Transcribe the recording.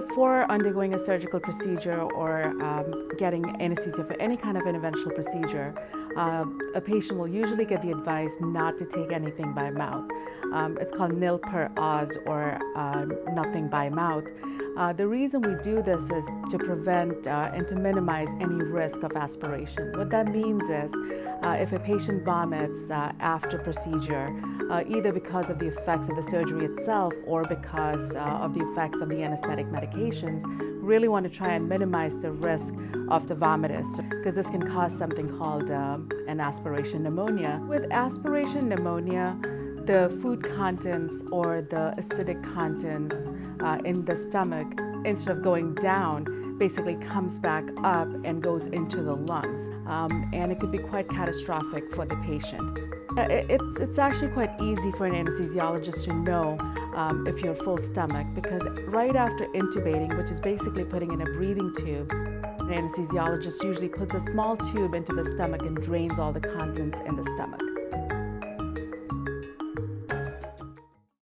before undergoing a surgical procedure or um, getting anesthesia for any kind of interventional procedure, uh, a patient will usually get the advice not to take anything by mouth. Um, it's called nil per os or uh, nothing by mouth. Uh, the reason we do this is to prevent uh, and to minimize any risk of aspiration. What that means is uh, if a patient vomits uh, after procedure, uh, either because of the effects of the surgery itself or because uh, of the effects of the anesthetic medications, really want to try and minimize the risk of the vomitus because this can cause something called um, an aspiration pneumonia. With aspiration pneumonia, the food contents or the acidic contents uh, in the stomach, instead of going down, basically comes back up and goes into the lungs. Um, and it could be quite catastrophic for the patient. Uh, it's, it's actually quite easy for an anesthesiologist to know um, if you're full stomach because right after intubating, which is basically putting in a breathing tube, an anesthesiologist usually puts a small tube into the stomach and drains all the contents in the stomach.